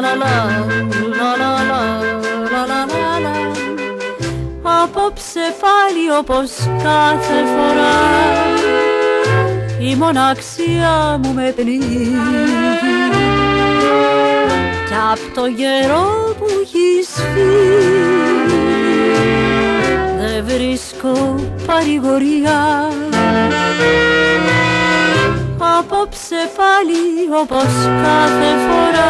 la la la Απόψε πάλι όπως κάθε φορά η μοναξιά μου με πνίγει κι απ' το γερό που έχεις φύγει δεν βρίσκω παρηγοριά απόψε πάλι όπως κάθε φορά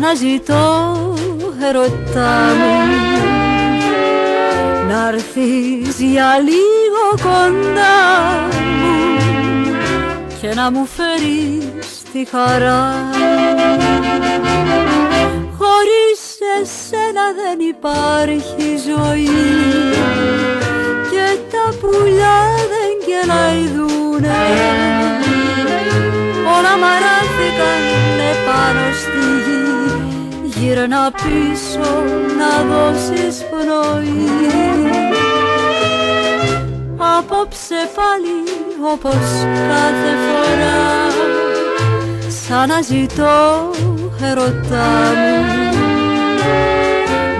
σαν να ζητώ ερωτά μου Να'ρθεις για λίγο κοντά μου και να μου φέρεις τη χαρά. Χωρίς εσένα δεν υπάρχει ζωή και τα πουλιά δεν κελαϊδούνε. Όλα μαράθηκαν γύρνα πίσω να δώσεις πνοή Απόψε πάλι όπως κάθε φορά σαν να ζητώ ερωτά μου.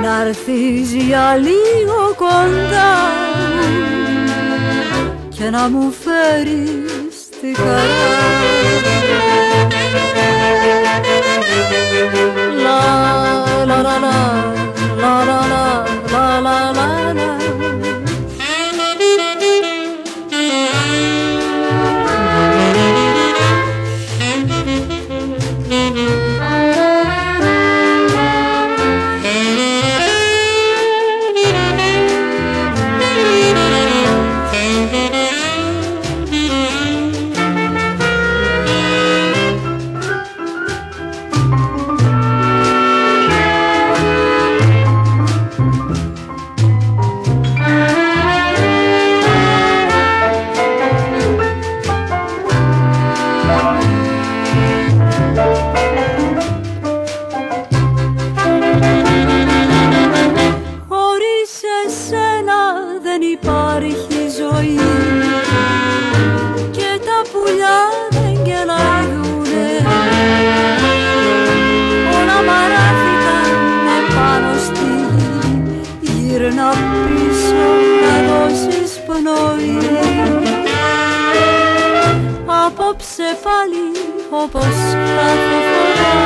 Να'ρθεις για λίγο κοντά μου και να μου φέρεις τη χαρά δεν υπάρχει ζωή. Και τα πουλιά δεν κελαϊδούνε όλα μαράθηκαν πάνω στη γη γύρνα πίσω να δώσεις πνοή. Απόψε πάλι όπως κάθε φορά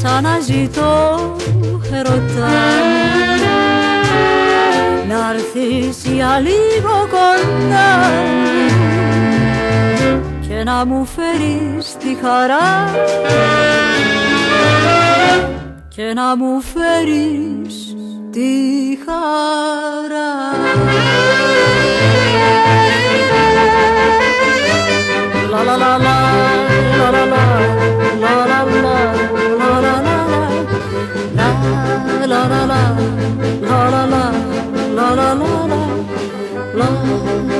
σαν να ζητώ ερωτά μου Να'ρθεις για λίγο κοντά. Μου και να μου φέρεις τη χαρά. Και να μου φέρεις τη χαρά long